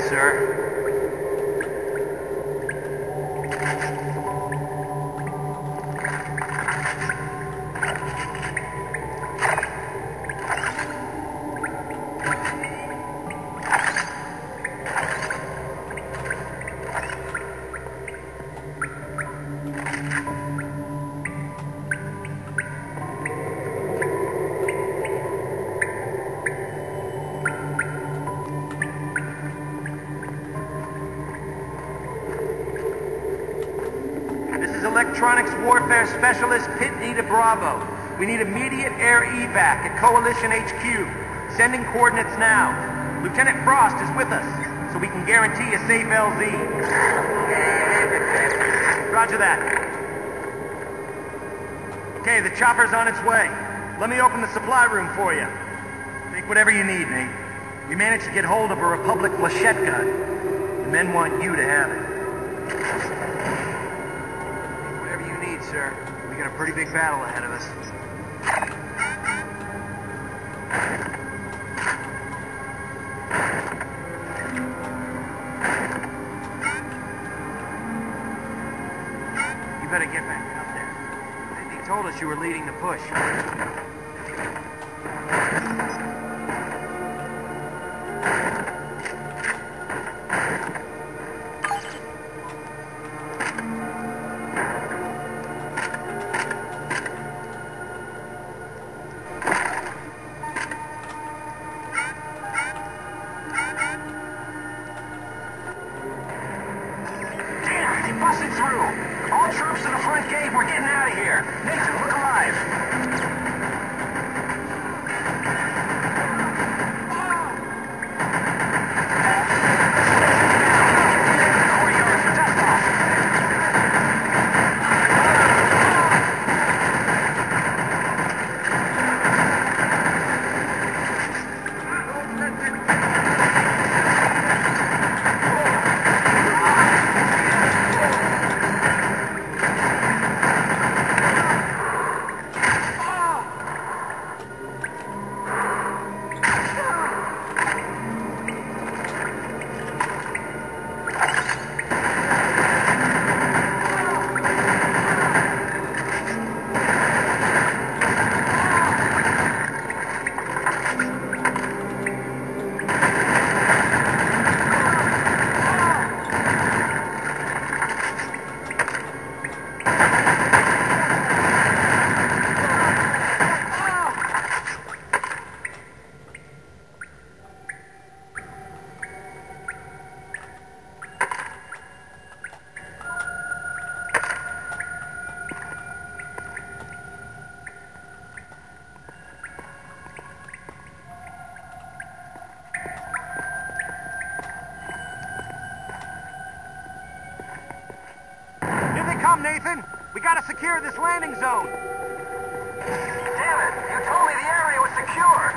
sir. Electronics Warfare Specialist Pitney to Bravo. We need immediate air evac at Coalition HQ. Sending coordinates now. Lieutenant Frost is with us, so we can guarantee a safe LZ. Roger that. Okay, the chopper's on its way. Let me open the supply room for you. Take whatever you need, Nate. We managed to get hold of a Republic flechette gun. The men want you to have it. Sir. We got a pretty big battle ahead of us. You better get back up there. They told us you were leading the push. They busted through. All troops to the front gate. We're getting out of here. Nathan, look alive. Come, Nathan! We gotta secure this landing zone! Damn it, you told me the area was secure.